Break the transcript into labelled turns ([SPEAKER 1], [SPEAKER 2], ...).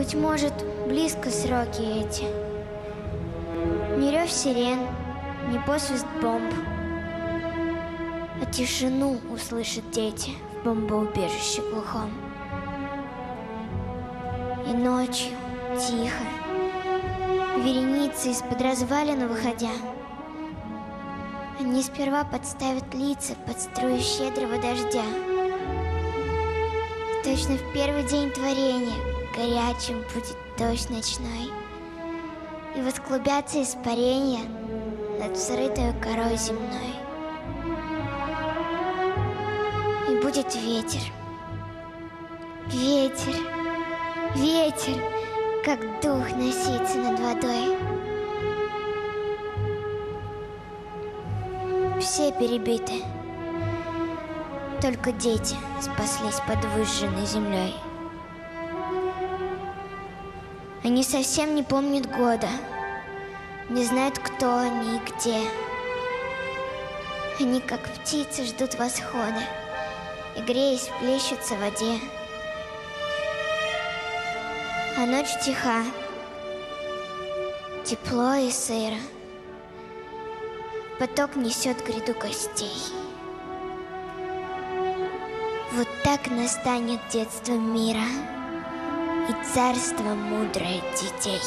[SPEAKER 1] Быть может, близко сроки эти. Не рев сирен, не посвист бомб, а тишину услышат дети в бомбоубежище глухом. И ночью, тихо, вереницы из-под развалин выходя, они сперва подставят лица под струю щедрого дождя. Точно в первый день творения горячим будет дождь ночной, и восклубятся испарения над взрытой корой земной. И будет ветер, ветер, ветер, как дух носиться над водой. Все перебиты. Только дети спаслись под выжженной землей. Они совсем не помнят года, не знают, кто они и где. Они, как птицы, ждут восхода и, греясь, плещутся в воде. А ночь тиха, тепло и сыро. Поток несет гряду костей. Вот так настанет детство мира и царство мудрое детей.